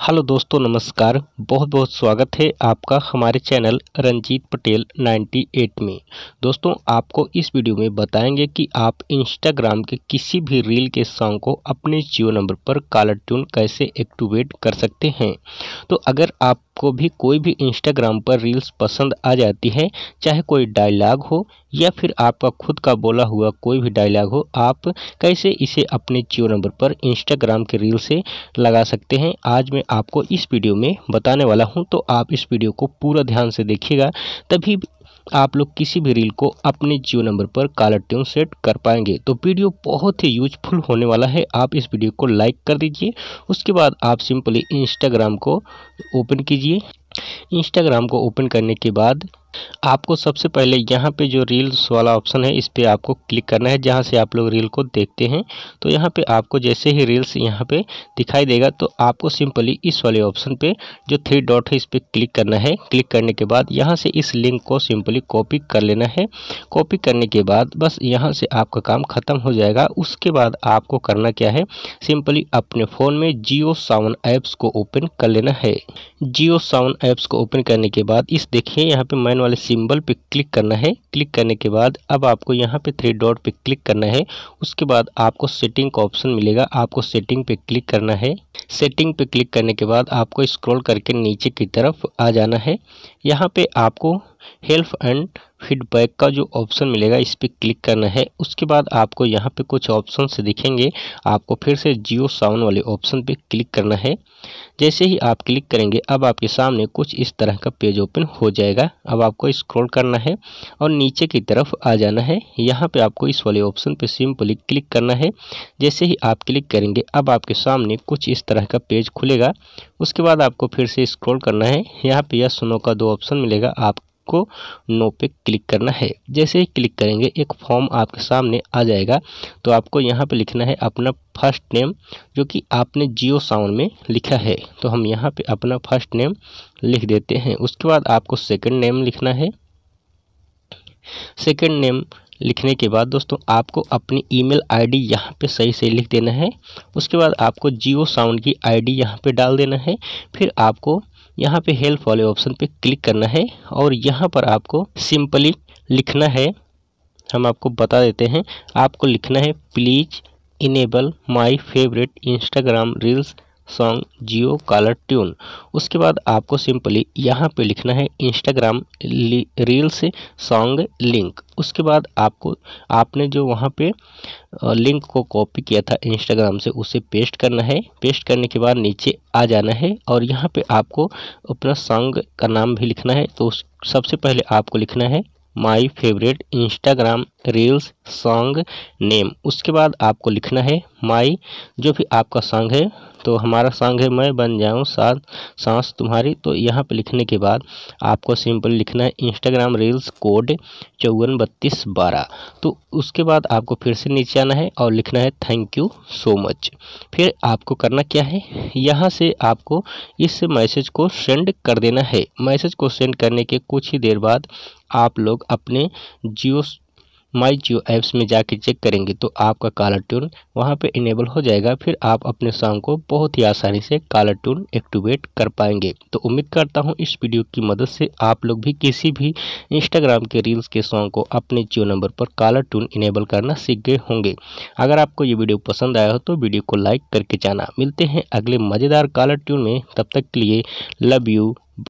Hello दोस्तों, नमस्कार। बहुत बहुत स्वागत है आपका हमारे चैनल रंजीत पटेल 98 में। दोस्तों, आपको इस वीडियो में बताएँगे कि आप इंस्टाग्राम के किसी भी रील के सॉन्ग को अपने जियो नंबर पर कॉलर ट्यून कैसे एक्टिवेट कर सकते हैं। तो अगर आपको भी कोई भी इंस्टाग्राम पर रील्स पसंद आ जाती है, चाहे कोई डायलॉग हो, या फिर आपका खुद का बोला हुआ कोई भी डायलॉग हो, आप कैसे इसे अपने जियो नंबर पर इंस्टाग्राम के रील से लगा सकते हैं? आज मैं आपको इस वीडियो में बताने वाला हूँ तो आप इस वीडियो को पूरा ध्यान से देखिएगा, तभी आप लोग किसी भी रील को अपने जियो नंबर पर कालर ट्यून सेट कर पाएँगे। तो वीडियो बहुत ही यूजफुल होने वाला है। आप इस वीडियो को लाइक कर दीजिए। उसके बाद आप सिंपली इंस्टाग्राम को ओपन कीजिए। इंस्टाग्राम को ओपन करने के बाद आपको सबसे पहले यहाँ पे जो रील्स वाला ऑप्शन है, इस पर आपको क्लिक करना है, जहाँ से आप लोग रील को देखते हैं। तो यहाँ पे आपको जैसे ही रील्स यहाँ पे दिखाई देगा तो आपको सिंपली इस वाले ऑप्शन पे जो थ्री डॉट है, इस पर क्लिक करना है। क्लिक करने के बाद यहाँ से इस लिंक को सिंपली कॉपी कर लेना है। कॉपी करने के बाद बस यहाँ से आपका काम ख़त्म हो जाएगा। उसके बाद आपको करना क्या है? सिंपली अपने फ़ोन में जियो सावन ऐप्स को ओपन कर लेना है। जियो सावन ऐप्स को ओपन करने के बाद इस देखिए, यहाँ पर मैन वाले सिंबल पे क्लिक करना है। क्लिक करने के बाद अब आपको यहाँ पे थ्री डॉट पे क्लिक करना है। उसके बाद आपको सेटिंग का ऑप्शन मिलेगा। आपको सेटिंग पे क्लिक करना है। सेटिंग पे क्लिक करने के बाद आपको स्क्रॉल करके नीचे की तरफ़ आ जाना है। यहाँ पे आपको हेल्प एंड फीडबैक का जो ऑप्शन मिलेगा, इस पर क्लिक करना है। उसके बाद आपको यहाँ पे कुछ ऑप्शन से दिखेंगे। आपको फिर से जियो साउंड वाले ऑप्शन पे क्लिक करना है। जैसे ही आप क्लिक करेंगे, अब आपके सामने कुछ इस तरह का पेज ओपन हो जाएगा। अब आपको स्क्रॉल करना है और नीचे की तरफ़ आ जाना है। यहाँ पे आपको इस वाले ऑप्शन पे सिंपली क्लिक करना है। जैसे ही आप क्लिक करेंगे, अब आपके सामने कुछ इस तरह का पेज खुलेगा। उसके बाद आपको फिर से स्क्रॉल करना है। यहाँ पे यह सुनो का दो ऑप्शन मिलेगा। आप आपको नो पे क्लिक करना है। जैसे ही क्लिक करेंगे, एक फॉर्म आपके सामने आ जाएगा। तो आपको यहाँ पे लिखना है अपना फ़र्स्ट नेम जो कि आपने जियो साउंड में लिखा है। तो हम यहाँ पे अपना फ़र्स्ट नेम लिख देते हैं। उसके बाद आपको सेकंड नेम लिखना है। सेकंड नेम लिखने के बाद दोस्तों, आपको अपनी ईमेल आईडी यहाँ पे सही से लिख देना है। उसके बाद आपको जियो साउंड की आईडी यहाँ पे डाल देना है। फिर आपको यहाँ पे हेल्प वाले ऑप्शन पे क्लिक करना है और यहाँ पर आपको सिंपली लिखना है। हम आपको बता देते हैं। आपको लिखना है please enable my favourite Instagram reels song Jio caller tune उसके बाद आपको सिंपली यहाँ पे लिखना है इंस्टाग्राम रील्स सॉन्ग लिंक उसके बाद आपको, आपने जो वहाँ पे लिंक को कॉपी किया था इंस्टाग्राम से, उसे पेस्ट करना है। पेस्ट करने के बाद नीचे आ जाना है और यहाँ पे आपको अपना सॉन्ग का नाम भी लिखना है। तो सबसे पहले आपको लिखना है my favourite Instagram reels song name उसके बाद आपको लिखना है माई जो भी आपका सॉन्ग है तो हमारा सॉन्ग है, मैं बन जाऊँ साथ, सांस तुम्हारी। तो यहाँ पे लिखने के बाद आपको सिंपल लिखना है इंस्टाग्राम रील्स कोड चौवन बत्तीस बारह। तो उसके बाद आपको फिर से नीचे आना है और लिखना है थैंक यू सो मच फिर आपको करना क्या है, यहाँ से आपको इस मैसेज को सेंड कर देना है। मैसेज को सेंड करने के कुछ ही देर बाद आप लोग अपने जियो माई जियो ऐप्स में जाके चेक करेंगे तो आपका कालर ट्यून वहाँ पे इनेबल हो जाएगा, फिर आप अपने सॉन्ग को बहुत ही आसानी से कालर ट्यून एक्टिवेट कर पाएँगे। तो उम्मीद करता हूँ इस वीडियो की मदद से आप लोग भी किसी भी इंस्टाग्राम के रील्स के सॉन्ग को अपने जियो नंबर पर कालर ट्यून इनेबल करना सीख गए होंगे। अगर आपको ये वीडियो पसंद आया हो तो वीडियो को लाइक करके जाना। मिलते हैं अगले मज़ेदार कालर ट्यून में। तब तक के लिए लव यू